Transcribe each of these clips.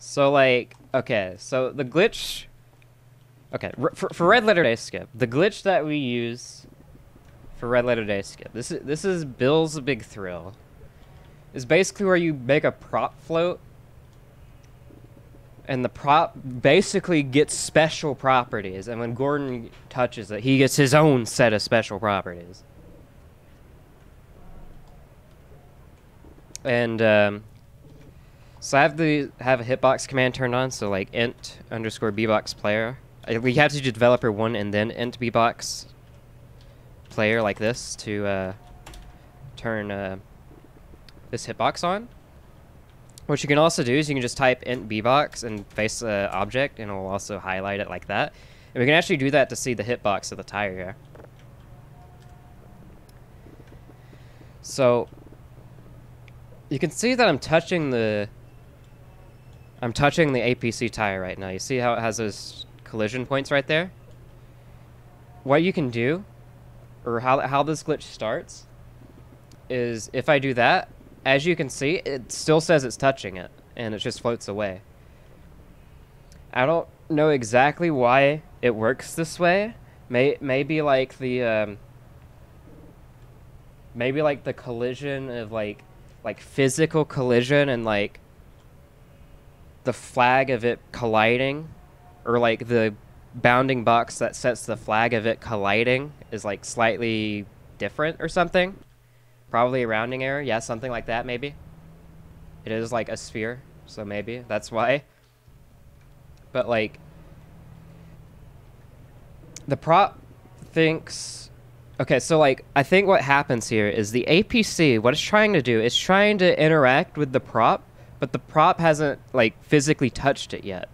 So like, okay, so the glitch. Okay, for, for red letter day skip, the glitch that we use for red letter day skip. This is this is Bill's big thrill. Is basically where you make a prop float, and the prop basically gets special properties, and when Gordon touches it, he gets his own set of special properties. And um, so I have the have a hitbox command turned on, so like ent underscore bbox player. We have to do developer one and then ent bbox player like this to uh, turn uh, this hitbox on. What you can also do is you can just type ent bbox and face the object, and it will also highlight it like that. And we can actually do that to see the hitbox of the tire here. So you can see that I'm touching the I'm touching the APC tire right now. You see how it has those collision points right there? What you can do, or how, how this glitch starts, is if I do that, as you can see, it still says it's touching it, and it just floats away. I don't know exactly why it works this way. May maybe like the um, maybe like the collision of like like physical collision and like the flag of it colliding, or like the bounding box that sets the flag of it colliding is like slightly different or something. Probably a rounding error. Yeah, something like that maybe. It is like a sphere, so maybe that's why. But like the prop thinks okay, so like I think what happens here is the APC what it's trying to do is trying to interact with the prop but the prop hasn't like physically touched it yet.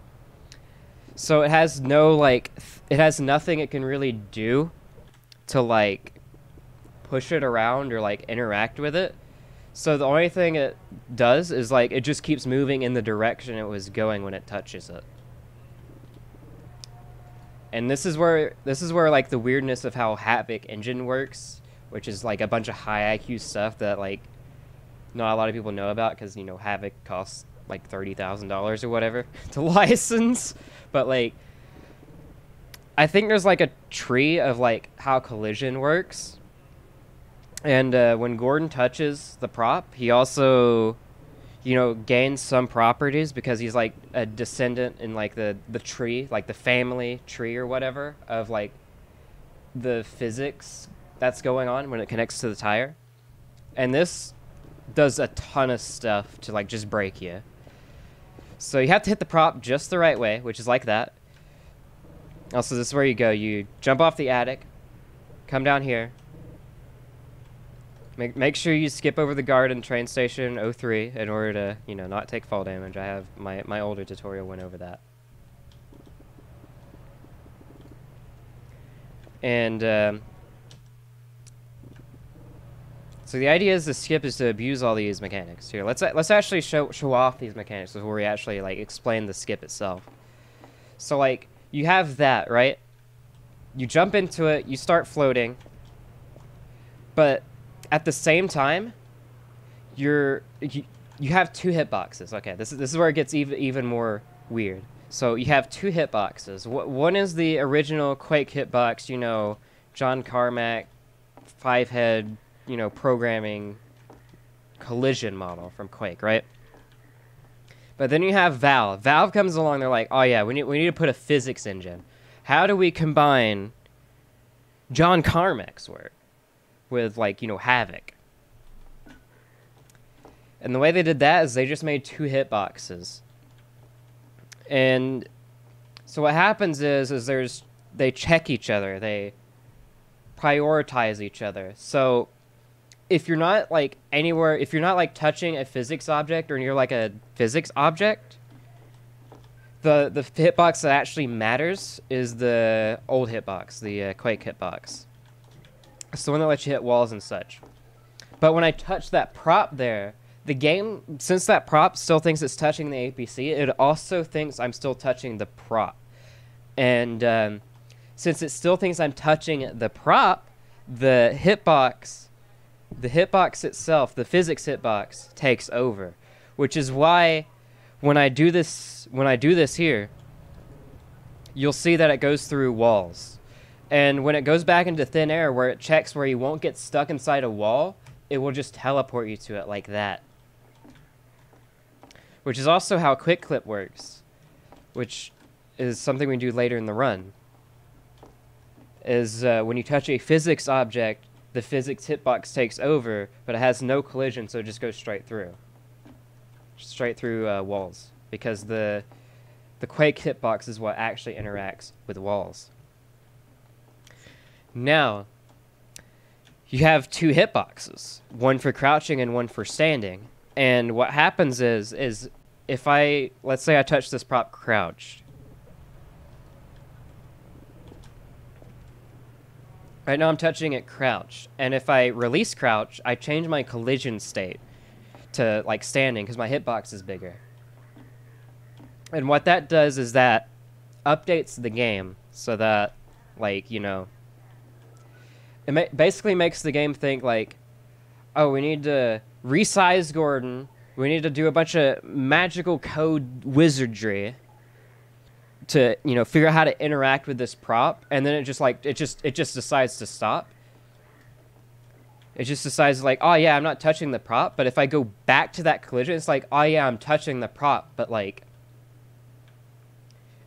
So it has no like it has nothing it can really do to like push it around or like interact with it. So the only thing it does is like it just keeps moving in the direction it was going when it touches it. And this is where this is where like the weirdness of how Havok engine works, which is like a bunch of high IQ stuff that like not a lot of people know about because you know Havok costs like thirty thousand dollars or whatever to license, but like I think there's like a tree of like how collision works, and uh, when Gordon touches the prop, he also you know gains some properties because he's like a descendant in like the the tree like the family tree or whatever of like the physics that's going on when it connects to the tire. And this does a ton of stuff to like just break you. So you have to hit the prop just the right way, which is like that. Also, this is where you go. You jump off the attic, come down here. Make, make sure you skip over the guard in train station 03 in order to, you know, not take fall damage. I have my, my older tutorial went over that. And um, so the idea is the skip is to abuse all these mechanics. Here, let's let's actually show show off these mechanics before we actually like explain the skip itself. So like you have that right. You jump into it, you start floating, but at the same time, you're you, you have two hitboxes. Okay, this is this is where it gets even even more weird. So you have two hitboxes. What one is the original Quake hitbox, you know, John Carmack, five head you know, programming collision model from Quake, right? But then you have Valve. Valve comes along, they're like, oh yeah, we need, we need to put a physics engine. How do we combine John Carmack's work with, like, you know, Havok? And the way they did that is they just made two hitboxes. And so what happens is, is there's, they check each other. They prioritize each other. So if you're not like anywhere, if you're not like touching a physics object or you're like a physics object, the the hitbox that actually matters is the old hitbox, the uh, Quake hitbox. It's the one that lets you hit walls and such. But when I touch that prop there, the game, since that prop still thinks it's touching the APC, it also thinks I'm still touching the prop. And um, since it still thinks I'm touching the prop, the hitbox the hitbox itself, the physics hitbox, takes over, which is why when I do this when I do this here, you'll see that it goes through walls. And when it goes back into thin air where it checks where you won't get stuck inside a wall, it will just teleport you to it like that. Which is also how quick clip works, which is something we do later in the run. Is uh, when you touch a physics object, the physics hitbox takes over, but it has no collision, so it just goes straight through. Straight through uh, walls. Because the, the Quake hitbox is what actually interacts with walls. Now, you have two hitboxes, one for crouching and one for standing. And what happens is, is if I, let's say I touch this prop crouched, Right now I'm touching it crouched, and if I release crouch, I change my collision state to like standing because my hitbox is bigger. And what that does is that updates the game so that, like, you know, it ma basically makes the game think like, oh, we need to resize Gordon, we need to do a bunch of magical code wizardry to you know figure out how to interact with this prop and then it just like it just it just decides to stop. It just decides like oh yeah i'm not touching the prop but if i go back to that collision it's like oh yeah i'm touching the prop but like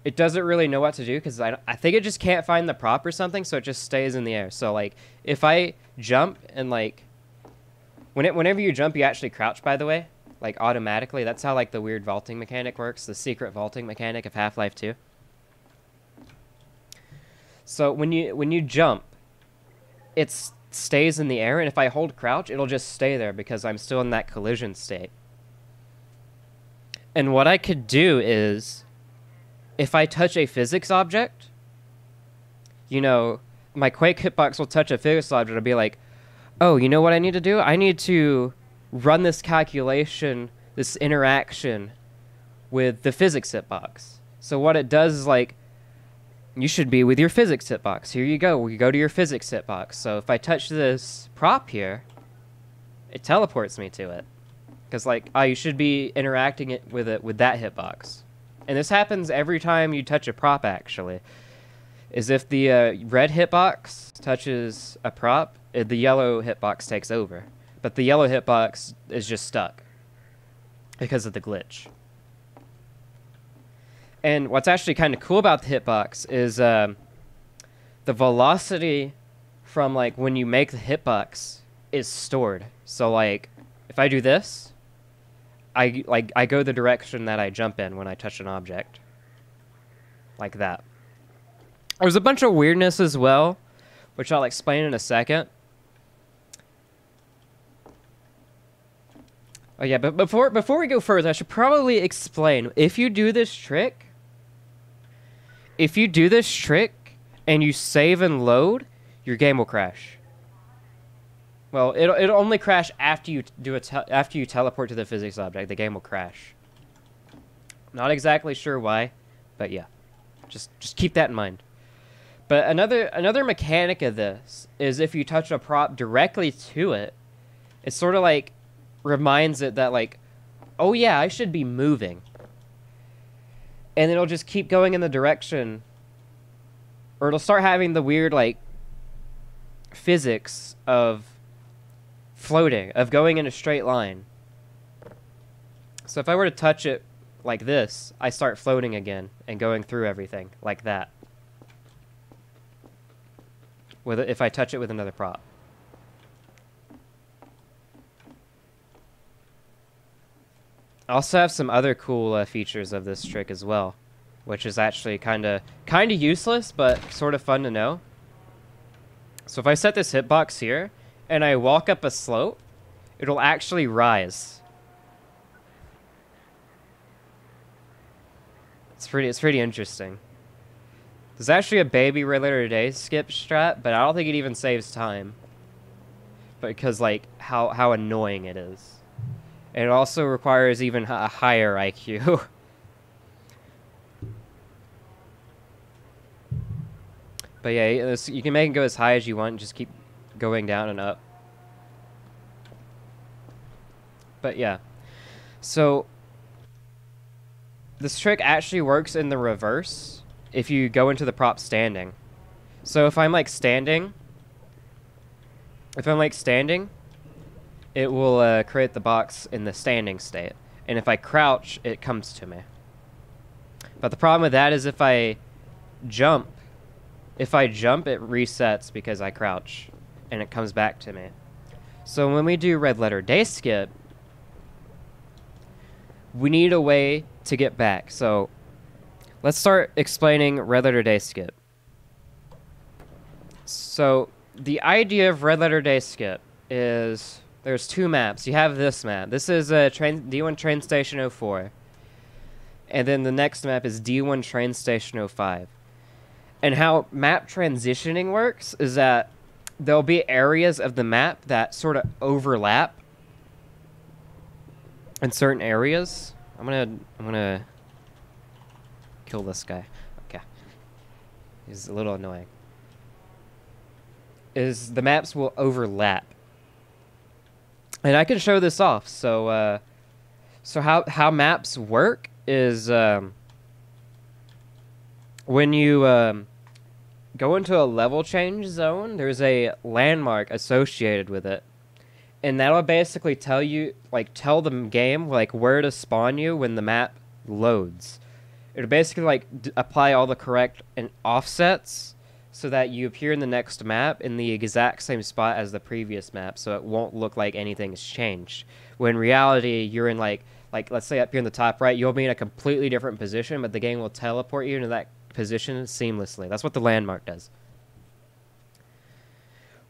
it doesn't really know what to do because I, I think it just can't find the prop or something so it just stays in the air. So like if i jump and like when it, whenever you jump you actually crouch by the way like automatically. That's how like the weird vaulting mechanic works the secret vaulting mechanic of half-life 2 so when you when you jump, it stays in the air, and if I hold crouch, it'll just stay there because I'm still in that collision state. And what I could do is, if I touch a physics object, you know, my Quake hitbox will touch a physics object and be like, oh, you know what I need to do? I need to run this calculation, this interaction with the physics hitbox. So what it does is like, you should be with your physics hitbox. Here you go. We go to your physics hitbox. So if I touch this prop here, it teleports me to it. Because like, oh, you should be interacting it with it with that hitbox. And this happens every time you touch a prop. Actually, is if the uh, red hitbox touches a prop, the yellow hitbox takes over. But the yellow hitbox is just stuck because of the glitch. And what's actually kind of cool about the hitbox is um, the velocity from like when you make the hitbox is stored. So like if I do this, I like I go the direction that I jump in when I touch an object. Like that. There's a bunch of weirdness as well, which I'll explain in a second. Oh yeah, but before before we go further, I should probably explain if you do this trick, if you do this trick and you save and load, your game will crash. Well, it'll it'll only crash after you do it after you teleport to the physics object. The game will crash. Not exactly sure why, but yeah, just just keep that in mind. But another another mechanic of this is if you touch a prop directly to it, it sort of like reminds it that like, oh yeah, I should be moving and it'll just keep going in the direction or it'll start having the weird like physics of floating of going in a straight line. So if i were to touch it like this i start floating again and going through everything like that. With if i touch it with another prop I also have some other cool uh, features of this trick as well, which is actually kind of kind of useless, but sort of fun to know. So if I set this hitbox here, and I walk up a slope, it'll actually rise. It's pretty, it's pretty interesting. There's actually a baby Red Letter Day skip strat, but I don't think it even saves time. Because, like, how, how annoying it is. It also requires even a higher IQ. but yeah, you can make it go as high as you want, and just keep going down and up. But yeah. So this trick actually works in the reverse if you go into the prop standing. So if I'm like standing, if I'm like standing, it will uh, create the box in the standing state. And if I crouch, it comes to me. But the problem with that is if I jump, if I jump, it resets because I crouch and it comes back to me. So when we do red letter day skip, we need a way to get back. So let's start explaining red letter day skip. So the idea of red letter day skip is there's two maps. You have this map. This is a train D1 train station 04. And then the next map is D1 train station 05. And how map transitioning works is that there'll be areas of the map that sort of overlap in certain areas. I'm gonna I'm gonna kill this guy. Okay. He's a little annoying. Is the maps will overlap. And I can show this off. So uh so how how maps work is um when you um go into a level change zone, there's a landmark associated with it. And that'll basically tell you, like, tell the game, like, where to spawn you when the map loads. It'll basically, like, apply all the correct and offsets so that you appear in the next map in the exact same spot as the previous map, so it won't look like anything's changed. When in reality, you're in, like, like, let's say up here in the top right, you'll be in a completely different position, but the game will teleport you into that position seamlessly. That's what the landmark does.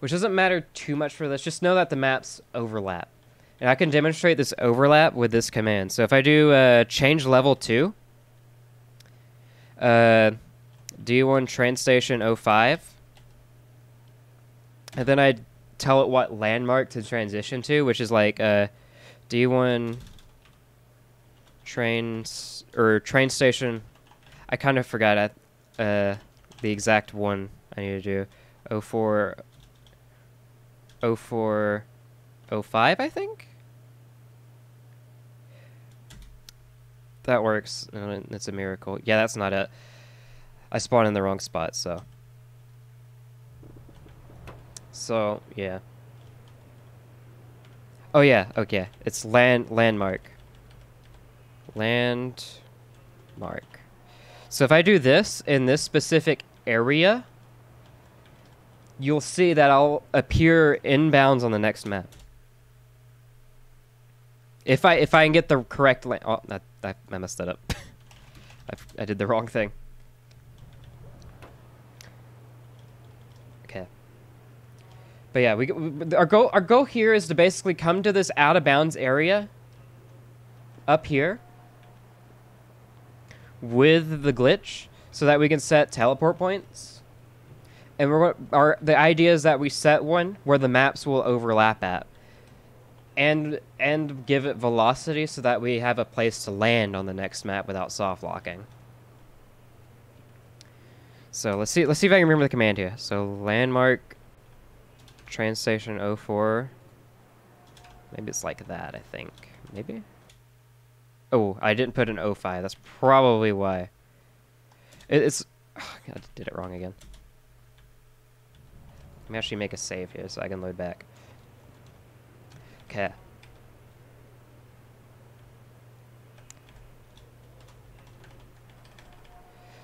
Which doesn't matter too much for this. Just know that the maps overlap. And I can demonstrate this overlap with this command. So if I do uh, change level 2, uh, D1 train station 05, and then I tell it what landmark to transition to, which is like uh, D1 trains or train station I kind of forgot uh, the exact one I need to do. 04, 04, 05, I think? That works. It's a miracle. Yeah, that's not it. I spawned in the wrong spot, so. So, yeah. Oh yeah, okay. It's land landmark. Landmark. So if I do this in this specific area, you'll see that I'll appear inbounds on the next map. If I if I can get the correct land, oh, that, I messed that up. I, I did the wrong thing. Okay. But yeah, we, we our goal our goal here is to basically come to this out of bounds area up here with the glitch so that we can set teleport points. And we're our the idea is that we set one where the maps will overlap at. And and give it velocity so that we have a place to land on the next map without soft locking. So let's see let's see if I can remember the command here. So landmark train station 04 maybe it's like that, I think. Maybe? Oh, I didn't put an 05. That's probably why. It, it's... Oh, I did it wrong again. Let me actually make a save here so I can load back. Okay.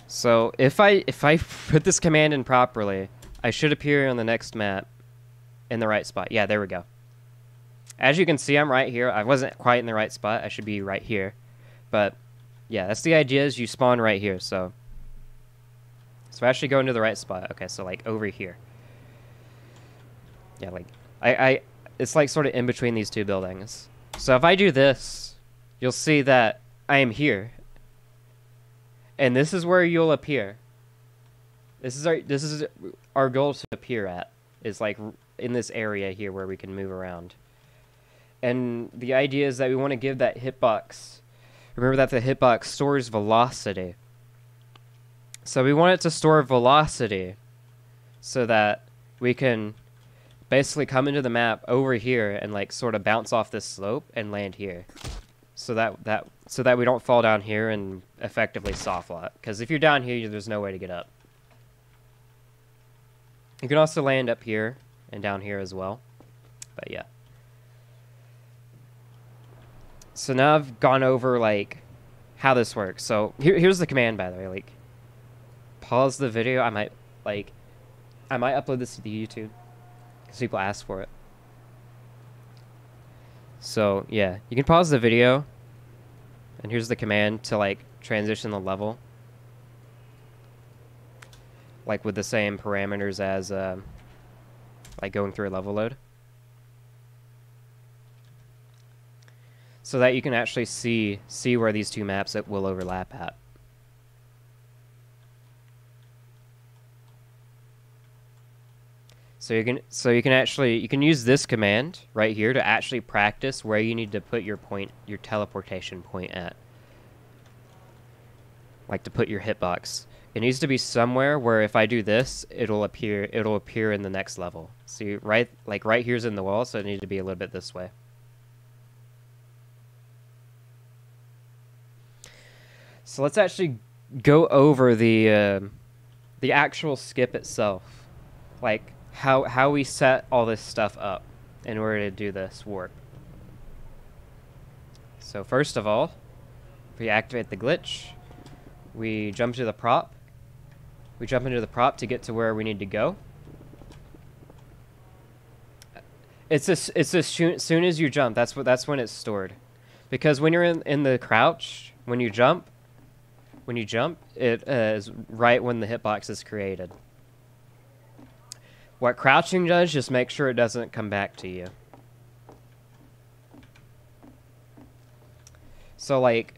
So if I if I put this command in properly, I should appear on the next map in the right spot. Yeah, there we go. As you can see, I'm right here. I wasn't quite in the right spot. I should be right here. But, yeah, that's the idea is you spawn right here, so... So I actually go into the right spot. Okay, so, like, over here. Yeah, like, I, I... It's, like, sort of in between these two buildings. So if I do this, you'll see that I am here. And this is where you'll appear. This is our this is our goal to appear at is like in this area here where we can move around. And the idea is that we want to give that hitbox. Remember that the hitbox stores velocity. So we want it to store velocity so that we can basically come into the map over here and like sort of bounce off this slope and land here. So that that so that we don't fall down here and effectively soft lock. Because if you're down here, there's no way to get up. You can also land up here and down here as well. But yeah. So now I've gone over like how this works. So here, here's the command by the way. Like pause the video. I might like I might upload this to the YouTube because people ask for it. So yeah, you can pause the video and here's the command to like transition the level. Like with the same parameters as uh, like going through a level load. So that you can actually see see where these two maps that will overlap at. So you can so you can actually you can use this command right here to actually practice where you need to put your point your teleportation point at. Like to put your hitbox. It needs to be somewhere where if I do this, it'll appear it'll appear in the next level. See right like right here's in the wall, so it needs to be a little bit this way. So let's actually go over the uh, the actual skip itself. Like how how we set all this stuff up in order to do this warp. So first of all, we activate the glitch. We jump to the prop. We jump into the prop to get to where we need to go. It's as it's as soon as you jump. That's what that's when it's stored, because when you're in in the crouch, when you jump, when you jump, it uh, is right when the hitbox is created. What crouching does, just make sure it doesn't come back to you. So, like,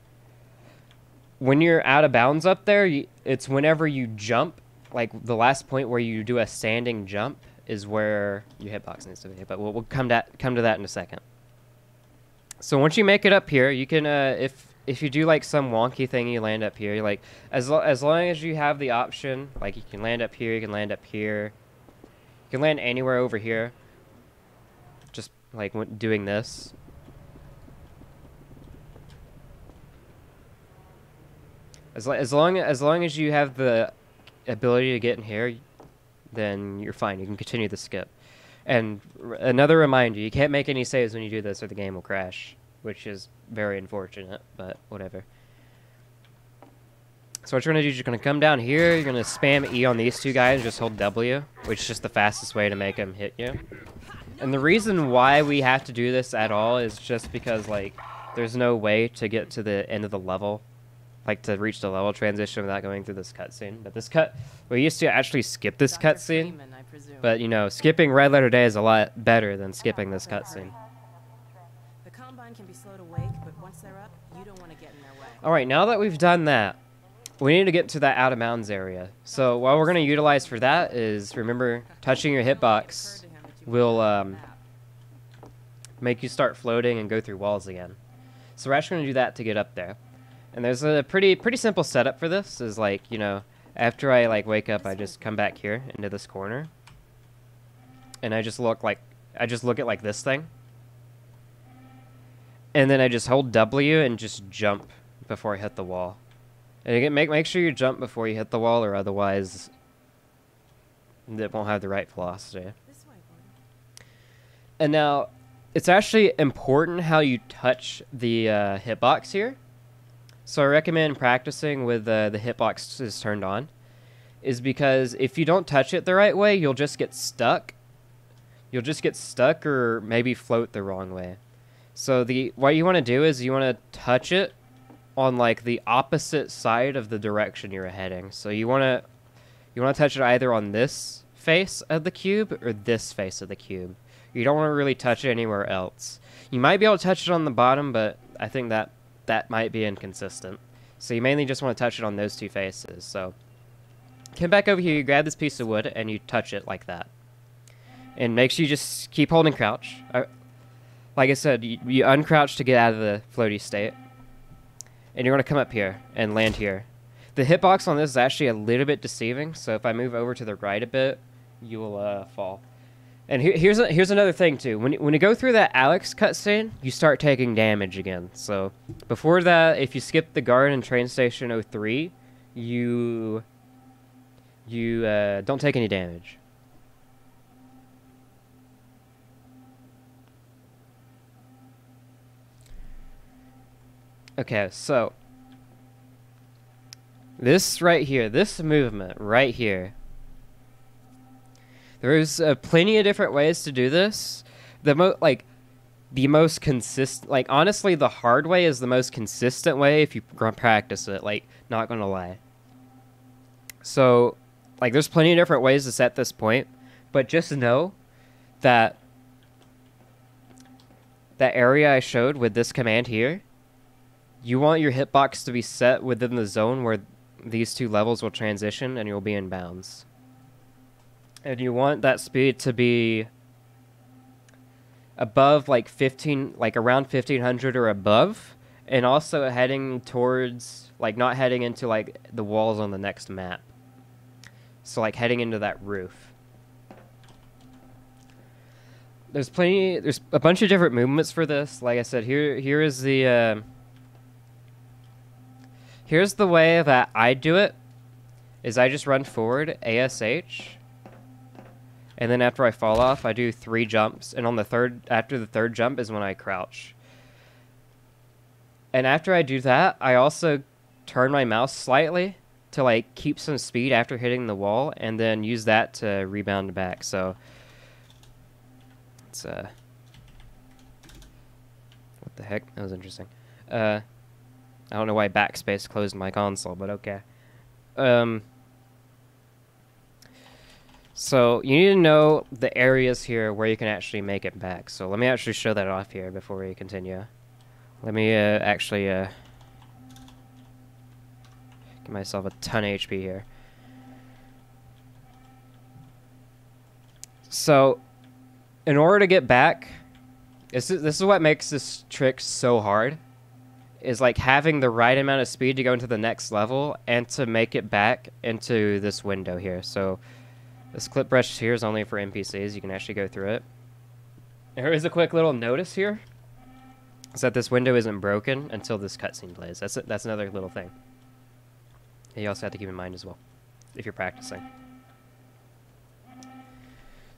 when you're out of bounds up there, it's whenever you jump, like, the last point where you do a standing jump is where your hitbox needs to be. But we'll, we'll come, to, come to that in a second. So once you make it up here, you can, uh, if if you do like some wonky thing, you land up here. You're Like as lo as long as you have the option, like you can land up here, you can land up here, you can land anywhere over here. Just like doing this. As, as long as long as you have the ability to get in here, then you're fine. You can continue the skip. And another reminder, you can't make any saves when you do this or the game will crash, which is very unfortunate, but whatever. So what you're going to do is you're going to come down here, you're going to spam E on these two guys, just hold W, which is just the fastest way to make them hit you. And the reason why we have to do this at all is just because, like, there's no way to get to the end of the level, like, to reach the level transition without going through this cutscene. But this cut, we used to actually skip this cutscene, but, you know, skipping Red Letter Day is a lot better than skipping this cutscene. The Combine can be slow to wake, but once they're up, you don't want to get in their way. Alright, now that we've done that, we need to get to that out of bounds area. So what we're going to utilize for that is, remember, touching your hitbox will um, make you start floating and go through walls again. So we're actually going to do that to get up there. And there's a pretty pretty simple setup for this. Is like, you know, after I like wake up, I just come back here into this corner. And I just look like, I just look at like this thing. And then I just hold W and just jump before I hit the wall. And again, make make sure you jump before you hit the wall, or otherwise, it won't have the right velocity. And now, it's actually important how you touch the uh, hitbox here. So I recommend practicing with uh, the hitbox is turned on, is because if you don't touch it the right way, you'll just get stuck. You'll just get stuck or maybe float the wrong way. So the what you want to do is you want to touch it on like the opposite side of the direction you're heading. So you want to you want to touch it either on this face of the cube or this face of the cube. You don't want to really touch it anywhere else. You might be able to touch it on the bottom, but I think that that might be inconsistent. So you mainly just want to touch it on those two faces. So come back over here, you grab this piece of wood, and you touch it like that. And make sure you just keep holding crouch. Uh, like I said, you, you uncrouch to get out of the floaty state and you're going to come up here and land here. The hitbox on this is actually a little bit deceiving, so if I move over to the right a bit, you will uh, fall. And he- here's a, here's another thing too. When when you go through that Alex cutscene, you start taking damage again. So before that, if you skip the guard in train station 03, you you uh, don't take any damage. Okay, so this right here, this movement right here. There's uh, plenty of different ways to do this. The mo like the most consistent like honestly the hard way is the most consistent way if you practice it, like not to lie. So, like there's plenty of different ways to set this point, but just know that that area I showed with this command here you want your hitbox to be set within the zone where these two levels will transition and you'll be in bounds. And you want that speed to be above like 15 like around 1500 or above and also heading towards like not heading into like the walls on the next map. So like heading into that roof. There's plenty there's a bunch of different movements for this. Like I said here here is the uh, Here's the way that I do it. Is I just run forward, ASH, and then after I fall off, I do three jumps, and on the third, after the third jump is when I crouch. And after I do that, I also turn my mouse slightly to like keep some speed after hitting the wall, and then use that to rebound back. So it's uh, what the heck? That was interesting. Uh. I don't know why backspace closed my console, but okay. Um, so you need to know the areas here where you can actually make it back. So let me actually show that off here before we continue. Let me uh, actually uh, give myself a ton of HP here. So, in order to get back, this is, this is what makes this trick so hard is like having the right amount of speed to go into the next level and to make it back into this window here. So this clip brush here is only for NPCs. You can actually go through it. There is a quick little notice here. Is that this window isn't broken until this cutscene plays. That's a, that's another little thing. you also have to keep in mind as well if you're practicing.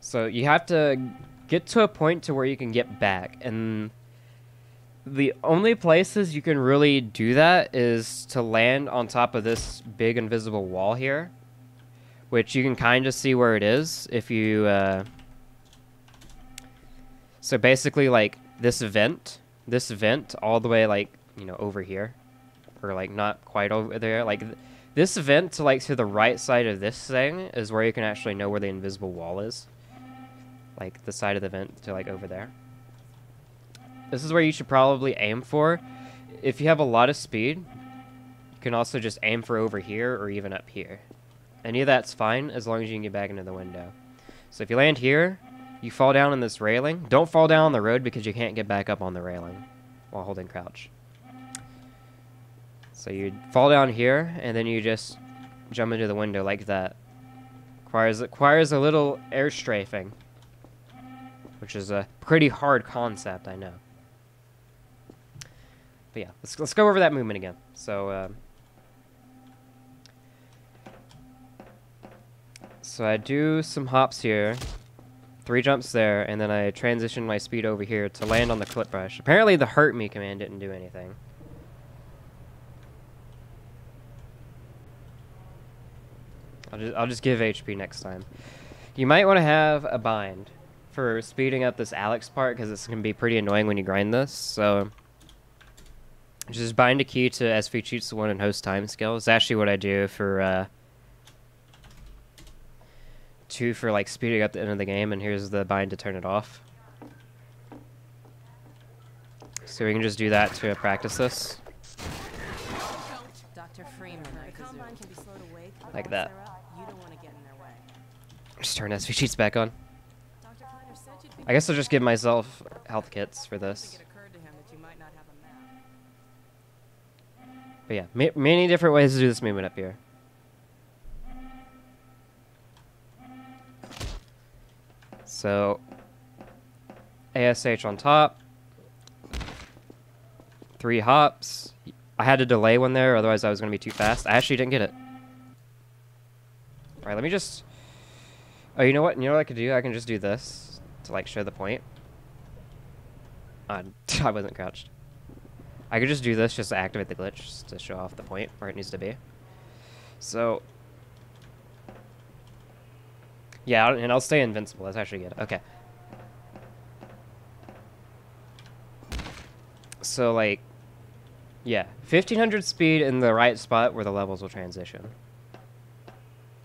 So you have to get to a point to where you can get back and the only places you can really do that is to land on top of this big invisible wall here, which you can kind of see where it is if you. Uh... So basically, like this vent, this vent, all the way like you know over here, or like not quite over there, like. Th this vent to like to the right side of this thing is where you can actually know where the invisible wall is. Like the side of the vent to like over there. This is where you should probably aim for. If you have a lot of speed, you can also just aim for over here or even up here. Any of that's fine as long as you can get back into the window. So if you land here, you fall down on this railing. Don't fall down on the road because you can't get back up on the railing while holding crouch. So you fall down here, and then you just jump into the window like that. Requires, requires a little air strafing, which is a pretty hard concept, I know. But yeah, let's, let's go over that movement again. So, um, so I do some hops here, three jumps there, and then I transition my speed over here to land on the clip brush. Apparently the hurt me command didn't do anything. I'll just, I'll just give HP next time. You might want to have a bind for speeding up this Alex part because it's going to be pretty annoying when you grind this. So just bind a key to SV cheats one and host timescale. It's actually what I do for uh, two for like speeding up the end of the game, and here's the bind to turn it off. So we can just do that to practice this. Dr. Freeman, I presume. can be slow to wake. Like that. You don't want to get in their way. Just turn SV cheats back on. Dr. Kleiner said you'd be I guess I'll just give myself health kits for this. it occurred to him that you might not have a map. But yeah, ma many different ways to do this movement up here. So ASH on top. Three hops. I had to delay one there, otherwise I was going to be too fast. I actually didn't get it. Alright, let me just... Oh, you know what? You know what I could do? I can just do this to, like, show the point. Uh, I wasn't crouched. I could just do this just to activate the glitch, to show off the point where it needs to be. So... Yeah, and I'll stay invincible. That's actually good. Okay. So, like... Yeah, 1500 speed in the right spot where the levels will transition.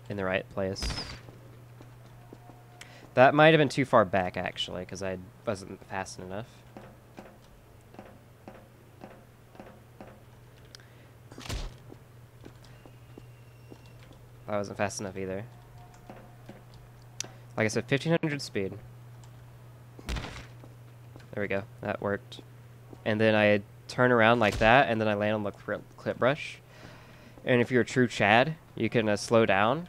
In the right place. That might have been too far back, actually, because I wasn't fast enough. That wasn't fast enough either. Like I said, 1500 speed. There we go. That worked. And then I turn around like that, and then I land on the clip, brush. And if you're a true Chad, you can uh, slow down.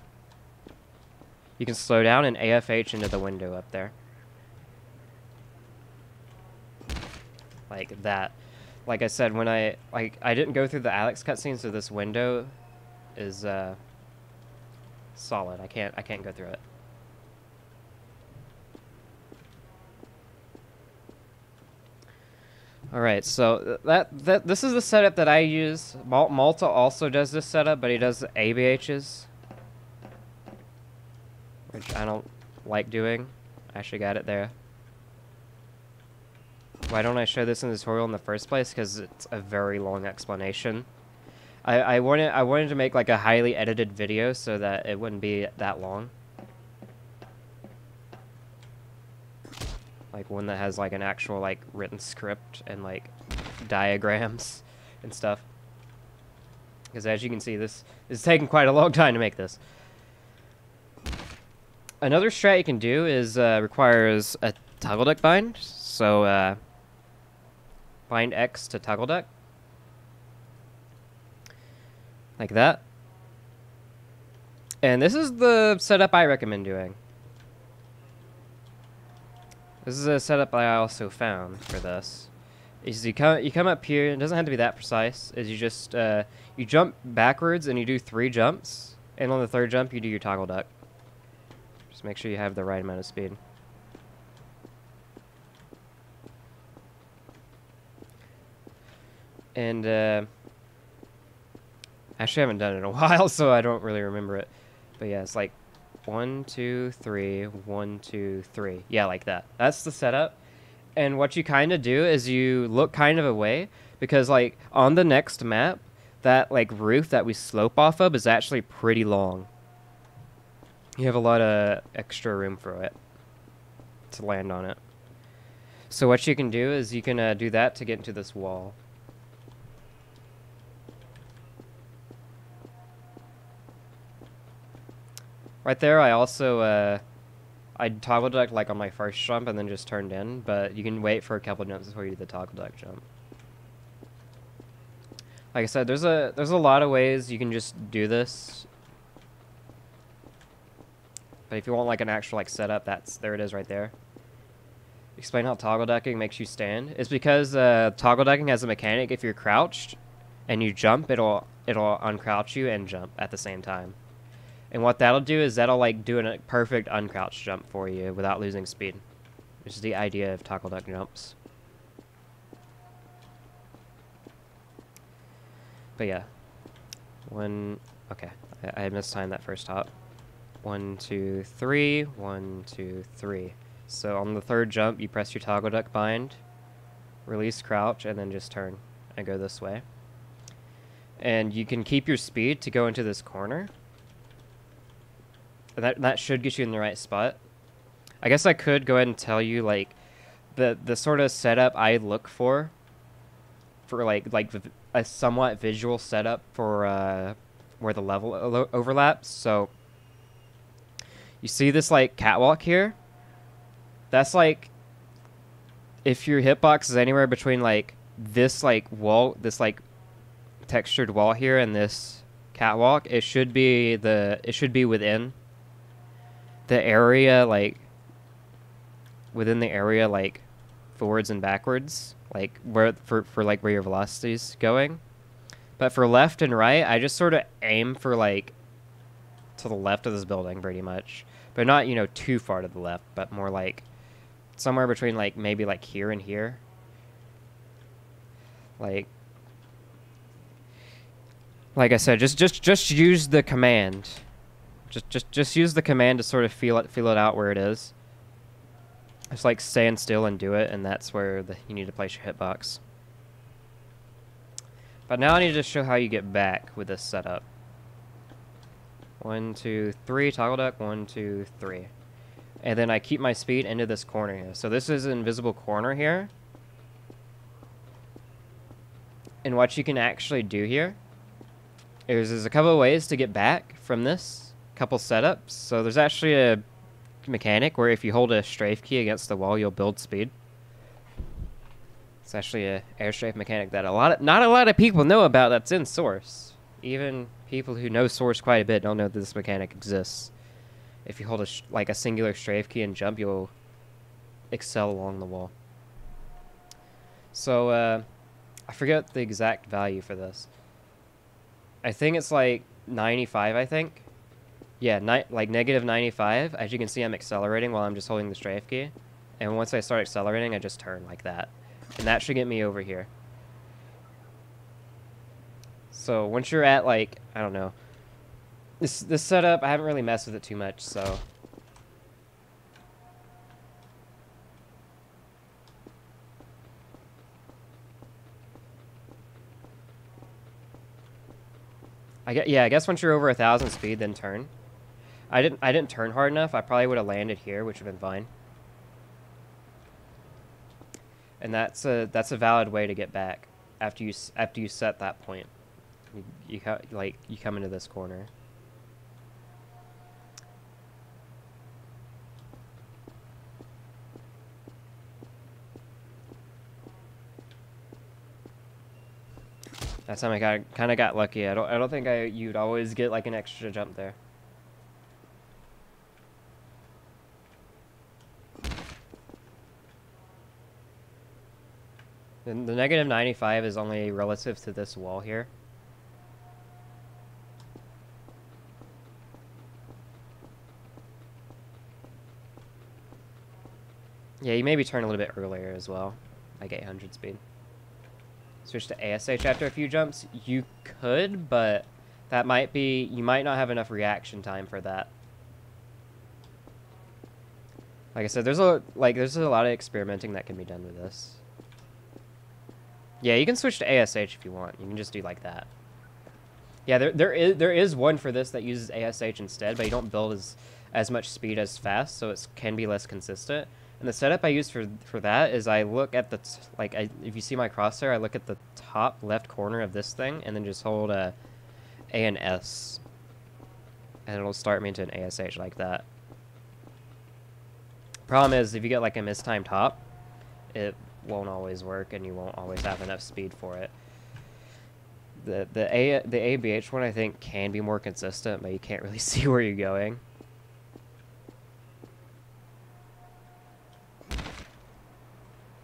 You can slow down and AFH into the window up there. Like that. Like I said, when I like I didn't go through the Alex cutscene, so this window is uh, solid. I can't I can't go through it. All right, so uh, that that this is the setup that I use. Mal Malta also does this setup, but he does ABHs, which I don't like doing. I actually got it there. Why don't I show this in the tutorial in the first place? Because it's a very long explanation. I, I wanted I wanted to make like a highly edited video so that it wouldn't be that long. Like one that has like an actual like written script and like diagrams and stuff. Because as you can see, this is taking quite a long time to make this. Another strat you can do is uh, requires a toggle duck bind. So uh, bind X to toggle duck. Like that. And this is the setup I recommend doing. This is a setup I also found for this. Is you come you come up here. It doesn't have to be that precise. Is you just uh, you jump backwards and you do three jumps, and on the third jump you do your toggle duck. Just make sure you have the right amount of speed. And uh, actually, I haven't done it in a while, so I don't really remember it. But yeah, it's like one, two, three, one, two, three. Yeah, like that. That's the setup. And what you kind of do is you look kind of away because like on the next map, that like roof that we slope off of is actually pretty long. You have a lot of extra room for it to land on it. So what you can do is you can uh, do that to get into this wall. Right there, I also, uh, I toggle ducked like on my first jump and then just turned in, but you can wait for a couple jumps before you do the toggle duck jump. Like I said, there's a there's a lot of ways you can just do this. But if you want like an actual like setup, that's there it is right there. Explain how toggle ducking makes you stand. It's because uh, toggle ducking has a mechanic. If you're crouched and you jump, it'll it'll uncrouch you and jump at the same time. And what that'll do is that'll like do a perfect uncrouch jump for you without losing speed. Which is the idea of toggle duck jumps. But yeah. One, okay. I, I mistimed that first hop. One, two, three, one, two, three. So on the third jump, you press your toggle duck bind, release crouch, and then just turn and go this way. And you can keep your speed to go into this corner that that should get you in the right spot. I guess I could go ahead and tell you like the the sort of setup I look for for like like a somewhat visual setup for uh, where the level overlaps. So you see this like catwalk here? That's like if your hitbox is anywhere between like this like wall, this like textured wall here and this catwalk, it should be the it should be within the area like within the area like forwards and backwards, like where for for like where your velocity's going. But for left and right, I just sort of aim for like to the left of this building pretty much. But not, you know, too far to the left, but more like somewhere between like maybe like here and here. Like like I said, just just just use the command. Just just just use the command to sort of feel it feel it out where it is. Just like stand still and do it, and that's where the, you need to place your hitbox. But now I need to show how you get back with this setup. One, two, three, toggle duck, one, two, three. And then I keep my speed into this corner here. So this is an invisible corner here. And what you can actually do here is there's a couple of ways to get back from this. Couple setups. So there's actually a mechanic where if you hold a strafe key against the wall, you'll build speed. It's actually a air strafe mechanic that a lot of, not a lot of people know about that's in Source. Even people who know Source quite a bit don't know that this mechanic exists. If you hold a like a singular strafe key and jump, you'll excel along the wall. So uh, I forget the exact value for this. I think it's like 95. I think. Yeah, like negative 95. As you can see, I'm accelerating while I'm just holding the strafe key. And once I start accelerating, I just turn like that. And that should get me over here. So once you're at like, I don't know. This, this setup, I haven't really messed with it too much, so. I get, yeah, I guess once you're over a thousand speed, then turn. I didn't I didn't turn hard enough. I probably would have landed here, which would have been fine. And that's a that's a valid way to get back after you after you set that point. You, you like you come into this corner. That time I got kind of got lucky. I don't I don't think I you'd always get like an extra jump there. The, the negative 95 is only relative to this wall here. Yeah, you maybe turn a little bit earlier as well, like 800 speed. Switch to ASH after a few jumps. You could, but that might be, you might not have enough reaction time for that. Like I said, there's a like there's a lot of experimenting that can be done with this. Yeah, you can switch to ASH if you want. You can just do like that. Yeah, there there is there is one for this that uses ASH instead, but you don't build as as much speed as fast, so it can be less consistent. And the setup I use for for that is I look at the like I, if you see my crosshair, I look at the top left corner of this thing, and then just hold a A and S, and it'll start me into an ASH like that. Problem is, if you get like a mistimed hop, it won't always work, and you won't always have enough speed for it. The the A the ABH one I think can be more consistent, but you can't really see where you're going.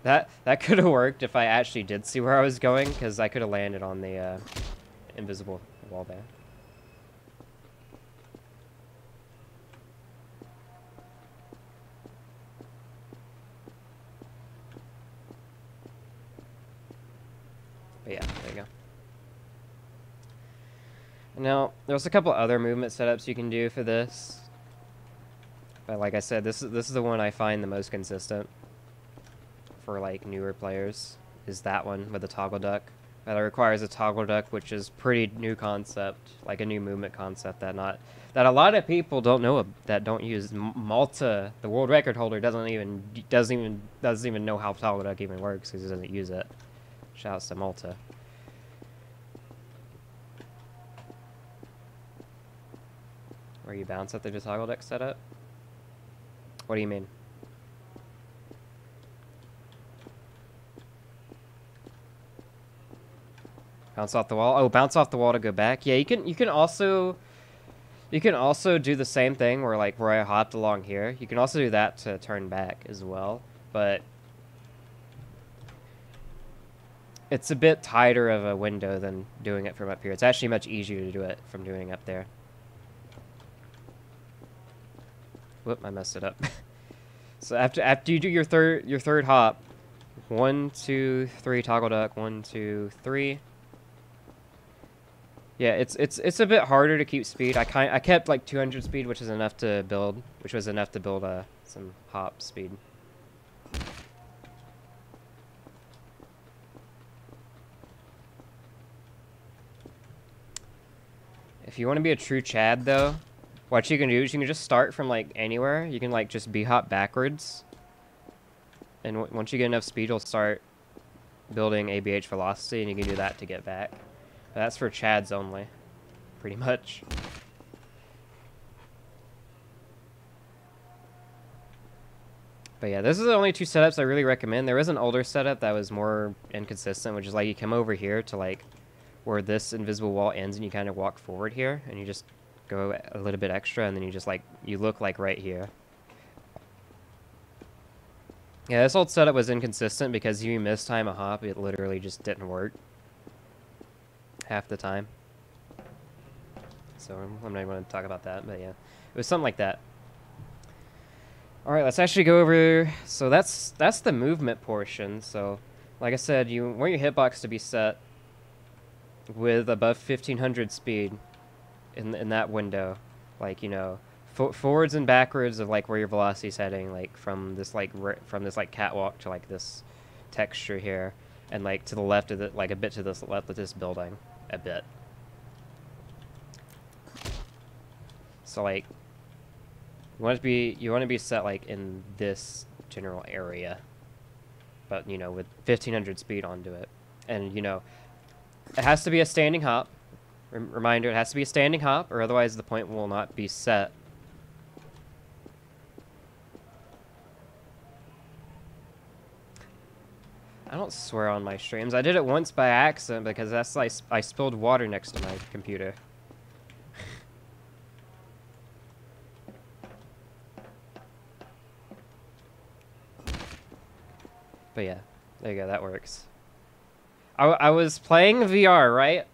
That that could have worked if I actually did see where I was going, because I could have landed on the uh, invisible wall there. But yeah, there you go. Now, there's a couple other movement setups you can do for this. But like I said, this is this is the one I find the most consistent for like newer players is that one with the toggle duck. That requires a toggle duck, which is pretty new concept, like a new movement concept that not that a lot of people don't know that don't use. Malta, the world record holder, doesn't even doesn't even doesn't even know how toggle duck even works because he doesn't use it. Shouts to Malta. Where you bounce at the toggle deck setup? What do you mean? Bounce off the wall. Oh, bounce off the wall to go back. Yeah, you can. You can also. You can also do the same thing where like where I hopped along here. You can also do that to turn back as well, but it's a bit tighter of a window than doing it from up here. It's actually much easier to do it from doing up there. Whoop, I messed it up. so after after you do your third your third hop, one, two, three, toggle duck, one, two, three. Yeah, it's it's it's a bit harder to keep speed. I kind I kept like 200 speed, which is enough to build, which was enough to build uh, some hop speed. If you want to be a true Chad, though, what you can do is you can just start from like anywhere. You can like just b hop backwards, and once you get enough speed, you'll start building ABH velocity, and you can do that to get back. But that's for Chads only, pretty much. But yeah, this is the only two setups I really recommend. There is an older setup that was more inconsistent, which is like you come over here to like where this invisible wall ends and you kind of walk forward here and you just go a little bit extra and then you just like, you look like right here. Yeah, this old setup was inconsistent because you missed time a hop, it literally just didn't work. Half the time. So I'm not even going to talk about that, but yeah. It was something like that. Alright, let's actually go over... So that's that's the movement portion. So, like I said, you want your hitbox to be set with above 1500 speed in in that window. Like, you know, forwards and backwards of like where your velocity is heading, like from this like from this like catwalk to like this texture here, and like to the left of it, like a bit to this left of this building, a bit. So like you want to be you want to be set like in this general area, but you know with 1500 speed onto it, and you know it has to be a standing hop. Rem reminder: it has to be a standing hop, or otherwise the point will not be set. I don't swear on my streams. I did it once by accident because that's I spilled water next to my computer. But yeah, there you go, that works. I, I was playing VR, right?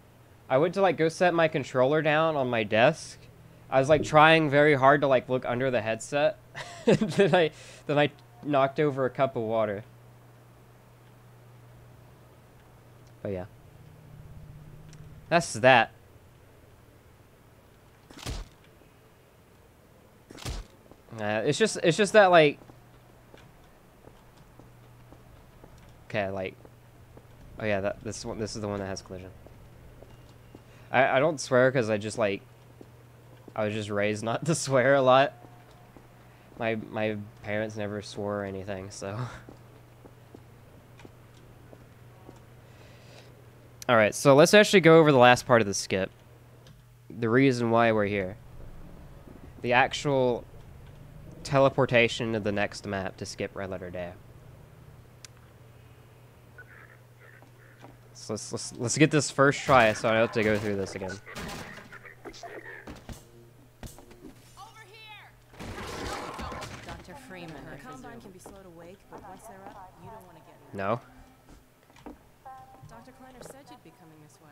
I went to like go set my controller down on my desk. I was like trying very hard to like look under the headset. then I then I knocked over a cup of water. But yeah. That's that. Uh, it's just it's just that like Okay, like, oh yeah, that this one, this is the one that has collision. I I don't swear because I just like, I was just raised not to swear a lot. My my parents never swore or anything, so. All right, so let's actually go over the last part of the skip. The reason why we're here. The actual teleportation to the next map to skip Red Letter Day. Let's, let's, let's get this first try so I don't have to go through this again. Dr. Freeman. The Combine can be slow to wake, but once they're up, you don't want to get in there. No? Dr. Kleiner said you'd be coming this way.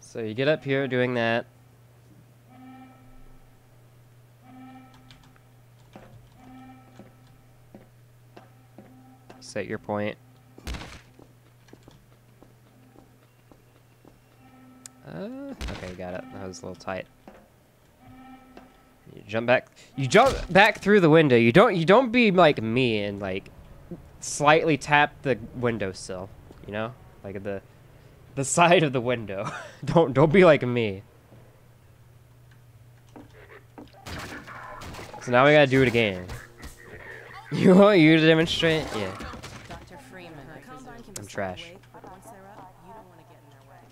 So you get up here doing that. Set your point. Uh, okay, got it. That was a little tight. You jump back. You jump back through the window. You don't. You don't be like me and like slightly tap the windowsill. You know, like the the side of the window. don't don't be like me. So now we gotta do it again. You want you to demonstrate? Yeah. Dr. Freeman. The Combine can be I'm slow trash. to wake, but once they're up, you don't want to get in their way.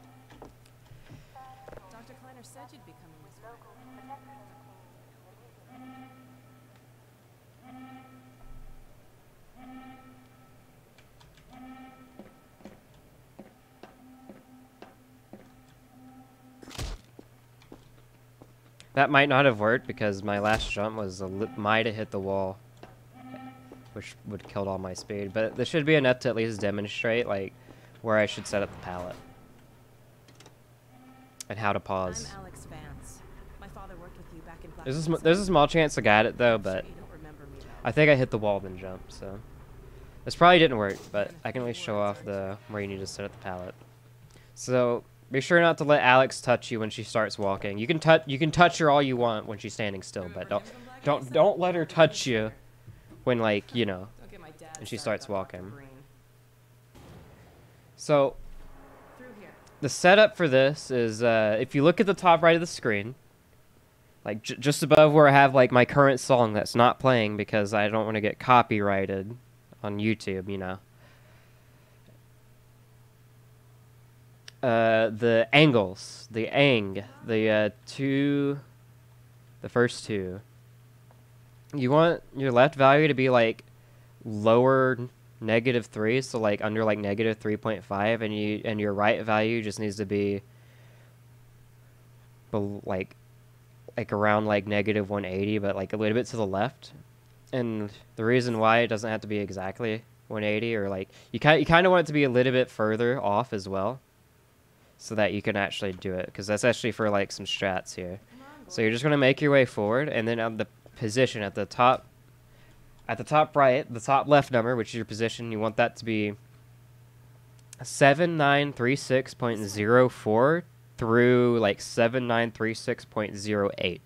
Dr. Kleiner said you'd be coming this way. That might not have worked because my last jump was a might have hit the wall, which would killed all my speed. But this should be enough to at least demonstrate like where I should set up the pallet and how to pause. I'm Alex Vance. My father worked with you back in Black There's a there's a small chance I got it though, but you don't remember me, though. I think I hit the wall then jumped. So this probably didn't work, but I can at least show off the where you need to set up the pallet. So be sure not to let Alex touch you when she starts walking. You can touch you can touch her all you want when she's standing still, but don't don't don't let her touch you when like you know. Don't get my dad And she starts walking. So here. the setup for this is uh, if you look at the top right of the screen, like j- just above where I have like my current song that's not playing because I don't want to get copyrighted on YouTube, you know. Uh, the angles, the ang, the uh, two, the first two. You want your left value to be like lower negative three, so like under like negative three point five, and you and your right value just needs to be, like, like around like negative one eighty, but like a little bit to the left. And the reason why it doesn't have to be exactly one eighty, or like you kind you kind of want it to be a little bit further off as well, so that you can actually do it, because that's actually for like some strats here. So you're just gonna make your way forward, and then on the position at the top at the top right, the top left number, which is your position, you want that to be 7936.04 through like 7936.08.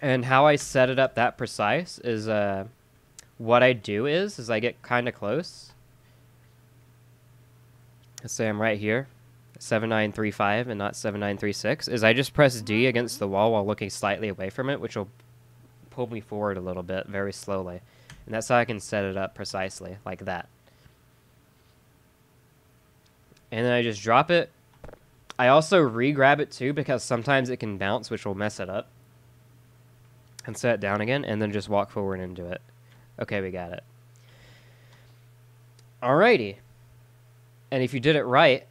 And how I set it up that precise is uh what I do is is I get kind of close. Let's say I'm right here, 7935 and not 7936, is I just press D against the wall while looking slightly away from it, which will pull me forward a little bit very slowly. And that's how I can set it up precisely, like that. And then I just drop it. I also re-grab it too because sometimes it can bounce, which will mess it up. And set it down again, and then just walk forward do it. Okay, we got it. Alrighty. And if you did it right,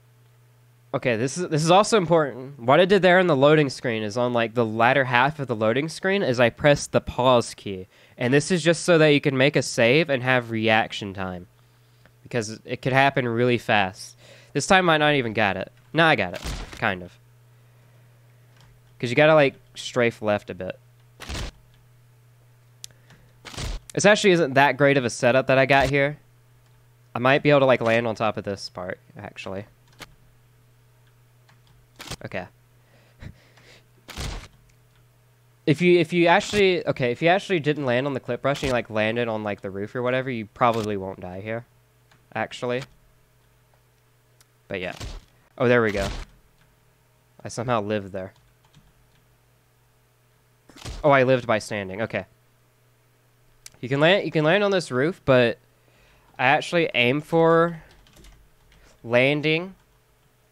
Okay, this is this is also important. What I did there in the loading screen is on like the latter half of the loading screen is I pressed the pause key. And this is just so that you can make a save and have reaction time. Because it could happen really fast. This time I not even got it. No, I got it. Kind of. Cuz you got to like strafe left a bit. This actually isn't that great of a setup that I got here. I might be able to like land on top of this part actually. Okay. If you if you actually okay, if you actually didn't land on the clip brush and you like landed on like the roof or whatever, you probably won't die here. Actually. But yeah. Oh, there we go. I somehow lived there. Oh, I lived by standing. Okay. You can land you can land on this roof, but I actually aim for landing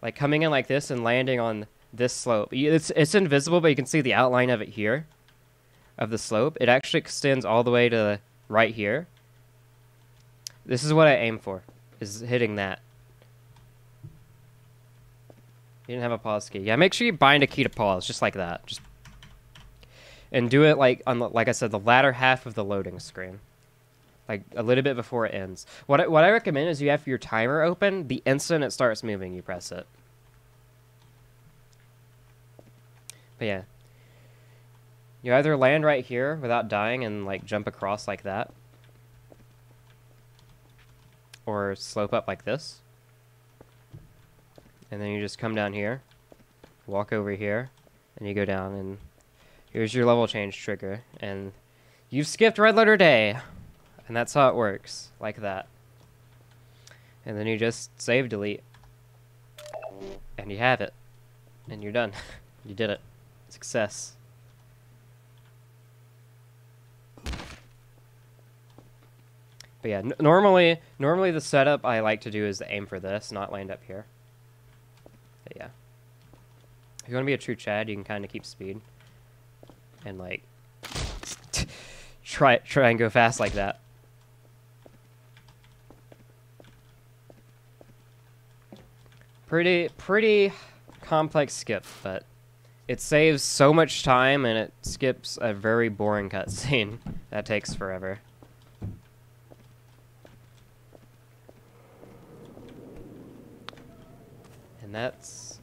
like coming in like this and landing on this slope. It's, it's invisible, but you can see the outline of it here, of the slope. It actually extends all the way to right here. This is what I aim for, is hitting that. You didn't have a pause key. Yeah, make sure you bind a key to pause, just like that. Just and do it like on like I said, the latter half of the loading screen like a little bit before it ends. What I, what I recommend is you have your timer open. The instant it starts moving, you press it. But yeah, you either land right here without dying and like jump across like that, or slope up like this, and then you just come down here, walk over here, and you go down and here's your level change trigger and you've skipped red letter day. And that's how it works, like that. And then you just save delete. And you have it. And you're done. you did it. Success. But yeah, normally normally the setup I like to do is aim for this, not land up here. But yeah. If you want to be a true Chad, you can kind of keep speed. And like try try and go fast like that. Pretty pretty complex skip, but it saves so much time and it skips a very boring cutscene that takes forever. And that's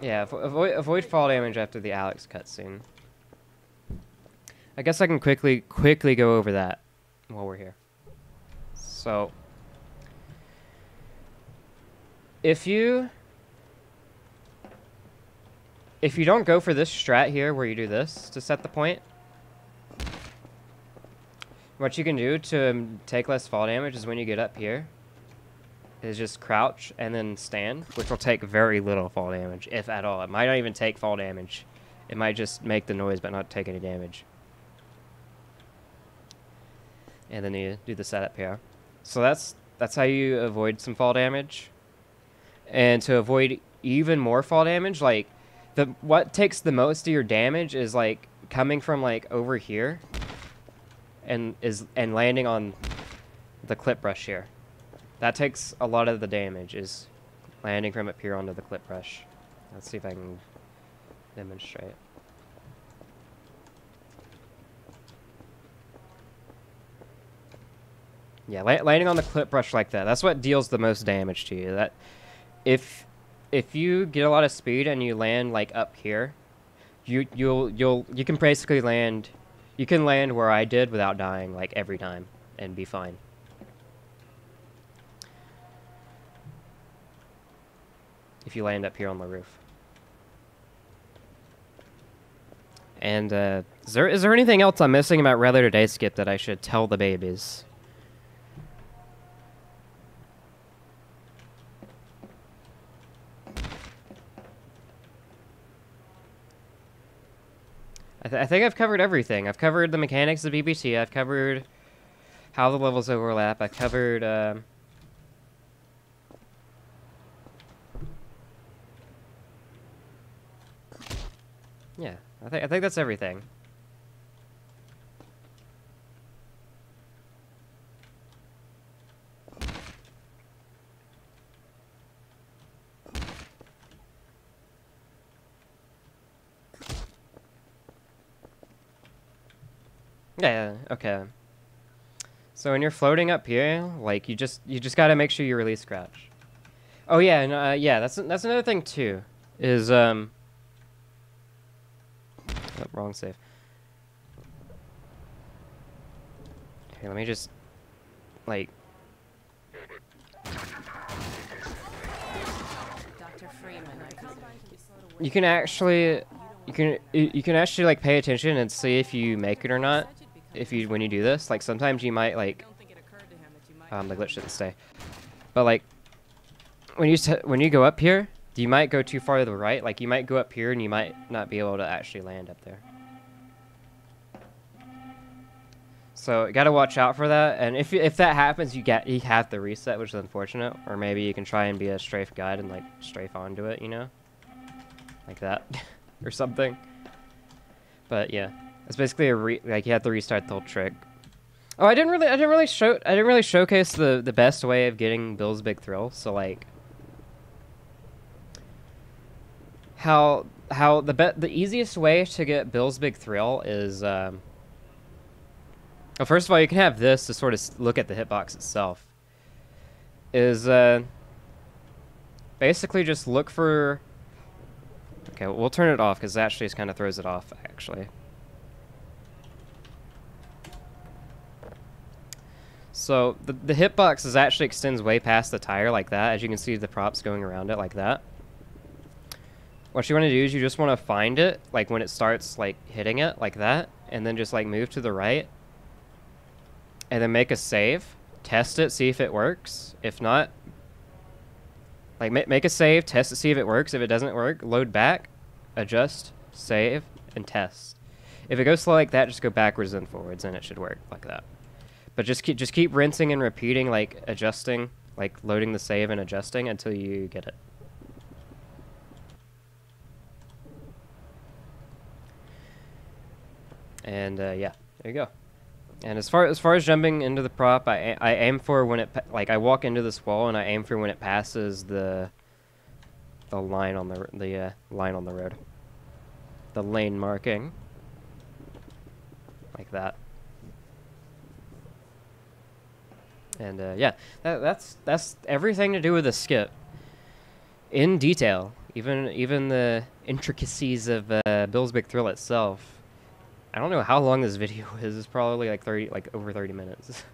yeah. Avoid avoid fall damage after the Alex cutscene. I guess I can quickly quickly go over that while we're here. So if you if you don't go for this strat here where you do this to set the point what you can do to um, take less fall damage is when you get up here is just crouch and then stand which will take very little fall damage if at all. It might not even take fall damage. It might just make the noise but not take any damage. And then you do the setup here. So that's that's how you avoid some fall damage and to avoid even more fall damage like the what takes the most of your damage is like coming from like over here and is and landing on the clip brush here. That takes a lot of the damage is landing from up here onto the clip brush. Let's see if i can demonstrate. Yeah landing on the clip brush like that that's what deals the most damage to you. That if if you get a lot of speed and you land like up here, you you'll you'll you can basically land you can land where I did without dying like every time and be fine. If you land up here on the roof. And uh, is there is there anything else I'm missing about Red Letter Day Skip that I should tell the babies? I, th- I think I've covered everything. I've covered the mechanics of BBT. I've covered how the levels overlap. I've covered. Um, yeah, I think I think that's everything. Yeah, okay. So when you're floating up here, like you just you just gotta make sure you release crouch. Oh yeah, and uh, yeah, that's that's another thing too. Is um. Oh, wrong save. Okay, let me just like Dr. Freeman, I can be slow to wake. you can actually you can you can actually like pay attention and see if you make it or not. If you when you do this, like sometimes you might like um, the glitch didn't stay. But like, when you when you go up here, you might go too far to the right. Like you might go up here and you might not be able to actually land up there. So gotta watch out for that. And if if that happens, you get you have to reset, which is unfortunate. Or maybe you can try and be a strafe guide and like strafe onto it, you know, like that, or something. But yeah, it's basically a re- like you have to restart the whole trick. Oh, I didn't really, I didn't really show, I didn't really showcase the the best way of getting Bill's Big Thrill. So like, how how the be- the easiest way to get Bill's Big Thrill is, um, well, first of all, you can have this to sort of look at the hitbox itself. Is uh, basically just look for. Okay, we'll turn it off because actually just kind of throws it off. Actually. So the, the hitbox is actually extends way past the tire like that. As you can see the props going around it like that. What you want to do is you just want to find it like when it starts like hitting it like that and then just like move to the right and then make a save, test it, see if it works. If not, like ma- make a save, test it, see if it works. If it doesn't work, load back, adjust, save, and test. If it goes slow like that, just go backwards and forwards and it should work like that. But just keep just keep rinsing and repeating, like adjusting, like loading the save and adjusting until you get it. And uh, yeah, there you go. And as far as far as jumping into the prop, I I aim for when it like I walk into this wall and I aim for when it passes the the line on the the uh, line on the road, the lane marking, like that. And uh, yeah, that, that's that's everything to do with the skip in detail. Even even the intricacies of uh, Bill's Big Thrill itself. I don't know how long this video is. It's probably like thirty, like over thirty minutes.